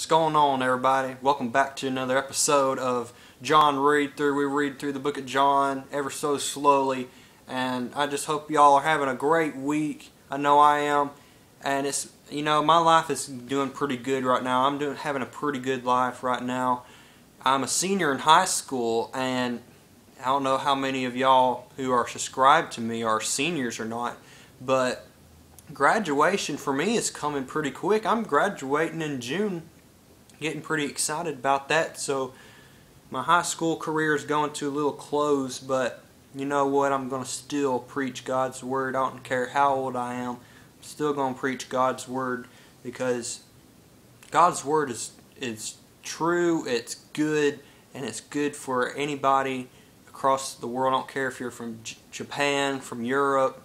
What's going on, everybody? Welcome back to another episode of John Read Through. We read through the book of John ever so slowly, and I just hope y'all are having a great week. I know I am, and it's you know my life is doing pretty good right now. I'm doing having a pretty good life right now. I'm a senior in high school, and I don't know how many of y'all who are subscribed to me are seniors or not, but graduation for me is coming pretty quick. I'm graduating in June getting pretty excited about that. So my high school career is going to a little close, but you know what? I'm going to still preach God's word. I don't care how old I am. I'm still going to preach God's word because God's word is is true, it's good, and it's good for anybody across the world. I don't care if you're from J Japan, from Europe,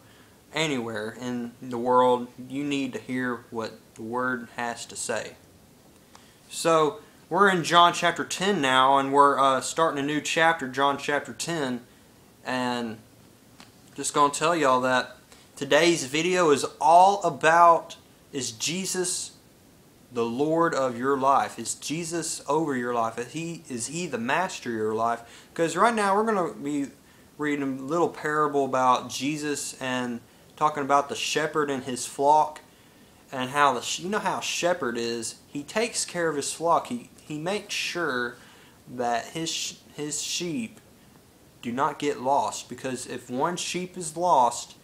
anywhere in the world. You need to hear what the word has to say. So we're in John chapter 10 now, and we're uh, starting a new chapter, John chapter 10. And just going to tell y'all that today's video is all about is Jesus the Lord of your life? Is Jesus over your life? Is he, is he the master of your life? Because right now we're going to be reading a little parable about Jesus and talking about the shepherd and his flock and how the you know how a shepherd is. He takes care of his flock. He he makes sure that his his sheep do not get lost because if one sheep is lost,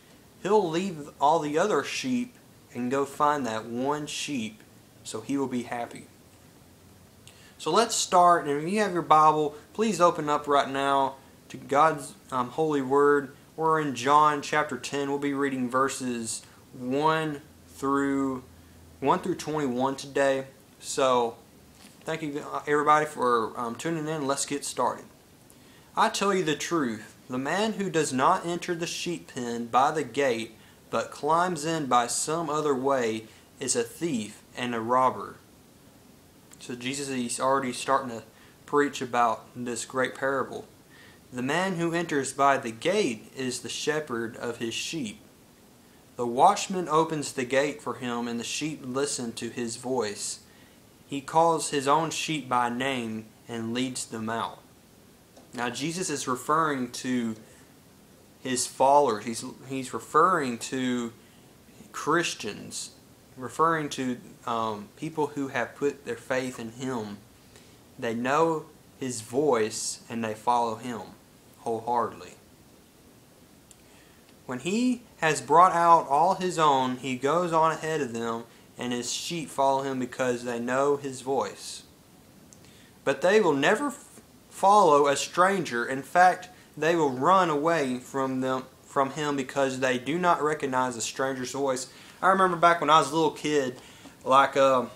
he'll leave all the other sheep and go find that one sheep so he will be happy. So let's start and if you have your Bible, please open up right now to God's um, holy word. We're in John chapter 10. We'll be reading verses 1 through 1 through 21 today. So, thank you uh, everybody for um, tuning in. Let's get started. I tell you the truth. The man who does not enter the sheep pen by the gate, but climbs in by some other way, is a thief and a robber. So Jesus is already starting to preach about this great parable. The man who enters by the gate is the shepherd of his sheep. The watchman opens the gate for him, and the sheep listen to his voice. He calls his own sheep by name and leads them out. Now, Jesus is referring to his followers. He's, he's referring to Christians, referring to um, people who have put their faith in him. They know his voice and they follow him wholeheartedly. When he has brought out all his own, he goes on ahead of them, and his sheep follow him because they know his voice. But they will never follow a stranger. In fact, they will run away from them from him because they do not recognize a stranger's voice. I remember back when I was a little kid, like uh,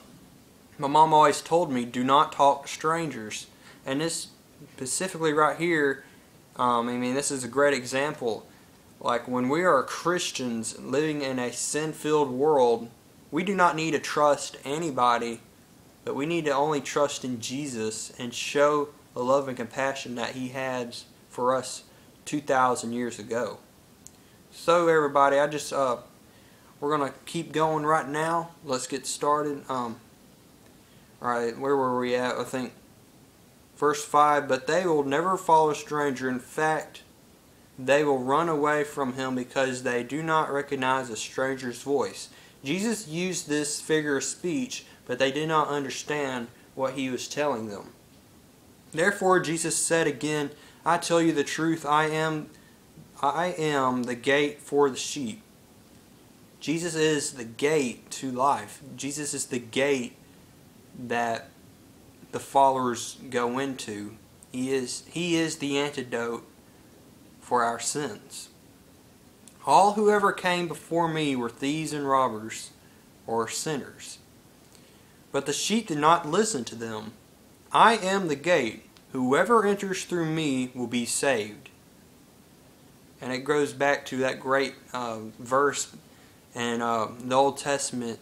my mom always told me, do not talk to strangers. And this specifically right here, um, I mean, this is a great example like when we are Christians living in a sin-filled world, we do not need to trust anybody, but we need to only trust in Jesus and show the love and compassion that He had for us 2,000 years ago. So everybody, I just, uh, we're going to keep going right now. Let's get started. Um, Alright, where were we at? I think verse 5, But they will never follow a stranger. In fact, they will run away from him because they do not recognize a stranger's voice. Jesus used this figure of speech, but they did not understand what he was telling them. Therefore Jesus said again, I tell you the truth, I am I am the gate for the sheep. Jesus is the gate to life. Jesus is the gate that the followers go into. He is he is the antidote for our sins. All who ever came before me were thieves and robbers, or sinners. But the sheep did not listen to them. I am the gate. Whoever enters through me will be saved. And it goes back to that great uh, verse in uh, the Old Testament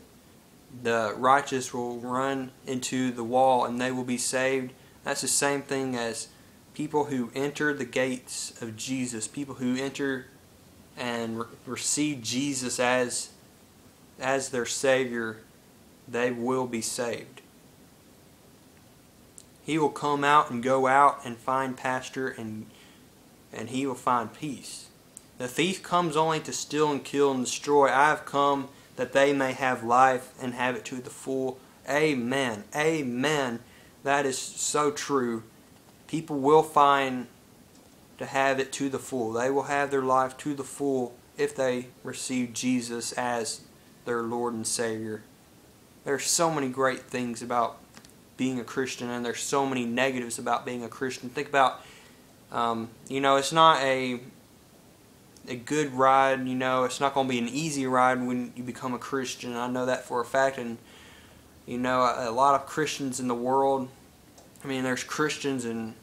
the righteous will run into the wall and they will be saved. That's the same thing as people who enter the gates of Jesus, people who enter and re receive Jesus as as their savior, they will be saved. He will come out and go out and find pasture and and he will find peace. The thief comes only to steal and kill and destroy. I have come that they may have life and have it to the full. Amen. Amen. That is so true. People will find to have it to the full. They will have their life to the full if they receive Jesus as their Lord and Savior. There's so many great things about being a Christian, and there's so many negatives about being a Christian. Think about, um, you know, it's not a a good ride. You know, it's not going to be an easy ride when you become a Christian. I know that for a fact, and you know, a, a lot of Christians in the world. I mean, there's Christians in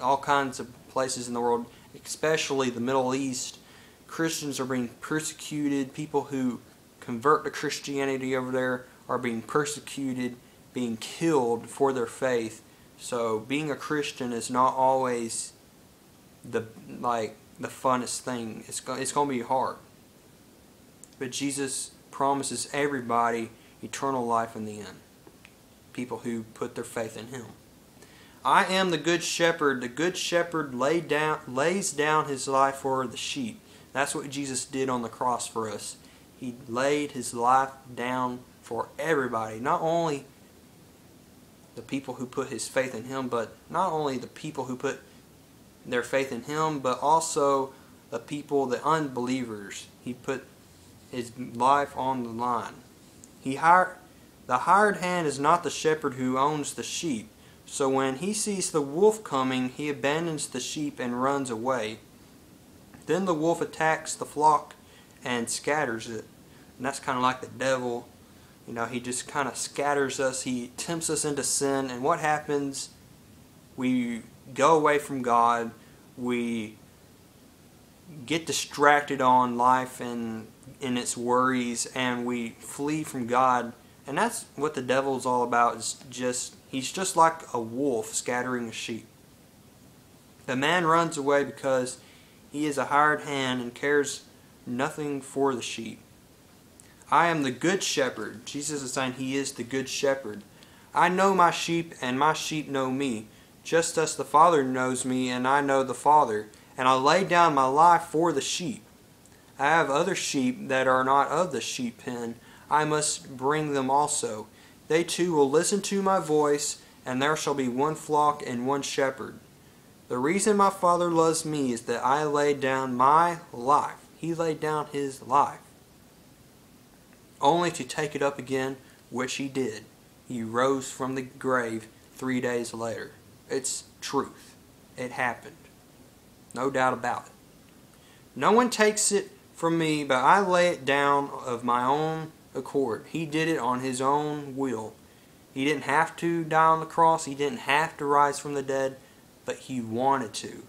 all kinds of places in the world, especially the Middle East. Christians are being persecuted. People who convert to Christianity over there are being persecuted, being killed for their faith. So being a Christian is not always the like the funnest thing. It's it's going to be hard. But Jesus promises everybody eternal life in the end. People who put their faith in him. I am the good shepherd. The good shepherd lay down, lays down his life for the sheep. That's what Jesus did on the cross for us. He laid his life down for everybody, not only the people who put his faith in him, but not only the people who put their faith in him, but also the people, the unbelievers. He put his life on the line. He hired the hired hand is not the shepherd who owns the sheep. So when he sees the wolf coming, he abandons the sheep and runs away. Then the wolf attacks the flock and scatters it. And that's kind of like the devil. You know, he just kind of scatters us. He tempts us into sin. And what happens? We go away from God. We get distracted on life and in its worries. And we flee from God. And that's what the devil is all about. Is just He's just like a wolf scattering a sheep. The man runs away because he is a hired hand and cares nothing for the sheep. I am the good shepherd. Jesus is saying he is the good shepherd. I know my sheep, and my sheep know me, just as the Father knows me, and I know the Father, and I lay down my life for the sheep. I have other sheep that are not of the sheep pen. I must bring them also. They too will listen to my voice, and there shall be one flock and one shepherd. The reason my Father loves me is that I laid down my life. He laid down his life, only to take it up again, which he did. He rose from the grave three days later. It's truth. It happened. No doubt about it. No one takes it from me, but I lay it down of my own accord. He did it on his own will. He didn't have to die on the cross. He didn't have to rise from the dead, but he wanted to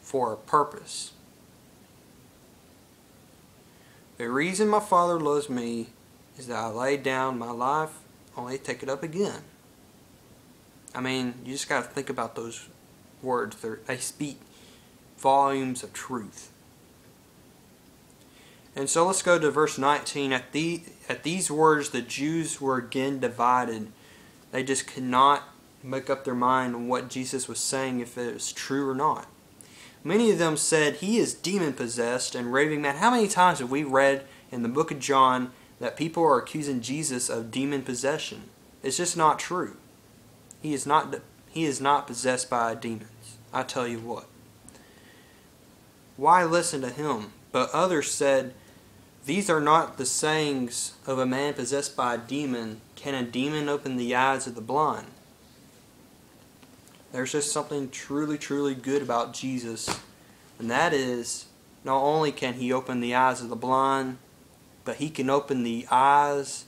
for a purpose. The reason my Father loves me is that I lay down my life only to take it up again. I mean, you just got to think about those words. They speak volumes of truth. And so let's go to verse 19. At, the, at these words, the Jews were again divided. They just could not make up their mind on what Jesus was saying, if it was true or not. Many of them said, He is demon possessed and raving mad. How many times have we read in the book of John that people are accusing Jesus of demon possession? It's just not true. He is not, he is not possessed by demons. I tell you what. Why listen to him? But others said, these are not the sayings of a man possessed by a demon. Can a demon open the eyes of the blind? There's just something truly, truly good about Jesus, and that is not only can he open the eyes of the blind, but he can open the eyes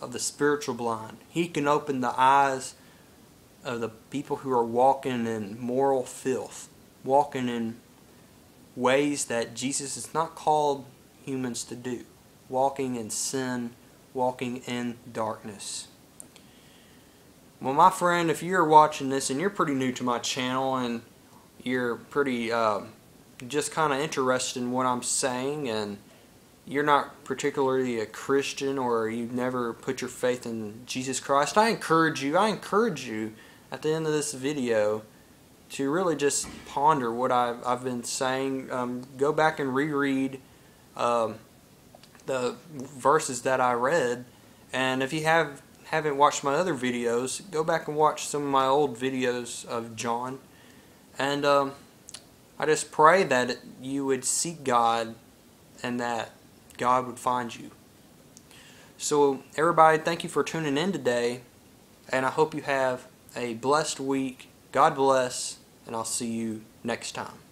of the spiritual blind. He can open the eyes of the people who are walking in moral filth, walking in ways that Jesus is not called humans to do walking in sin, walking in darkness. Well, my friend, if you're watching this and you're pretty new to my channel and you're pretty uh, just kind of interested in what I'm saying and you're not particularly a Christian or you've never put your faith in Jesus Christ, I encourage you, I encourage you at the end of this video to really just ponder what I've, I've been saying. Um, go back and reread um, the verses that I read. And if you have, haven't watched my other videos, go back and watch some of my old videos of John. And um, I just pray that you would seek God and that God would find you. So, everybody, thank you for tuning in today, and I hope you have a blessed week. God bless, and I'll see you next time.